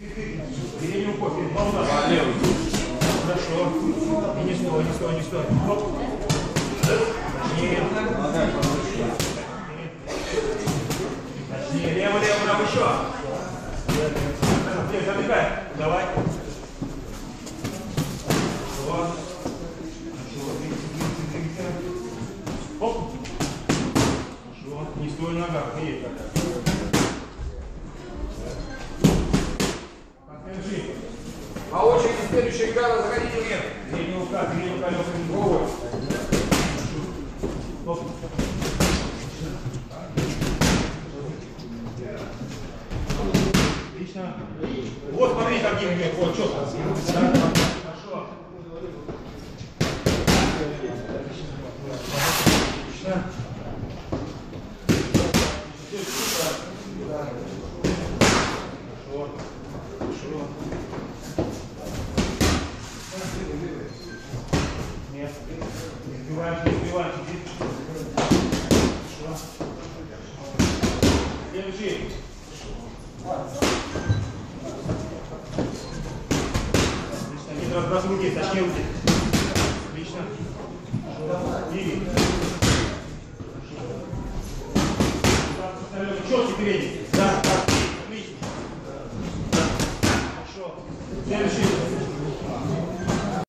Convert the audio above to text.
Переднюю перед волна. Хорошо. И не стой, не стой, не стой. Оп. Нет. Точнее, лево, лево, право, еще. Нет, забегай. Давай. Вот. Оп. Хорошо. Не стой на ногах, есть По очереди следующая гара заходите вверх. Передняя рука, передним колесом другой. Оп. Отлично. Вот смотри, как вверх. Вот, четко. Хорошо. Отлично. Хорошо. Хорошо. Нет. Следующий. Отлично. Не разбрасывай руки, точнее руки. Отлично. И. Четкий передний. Да, так. Отлично. Хорошо. Следующий.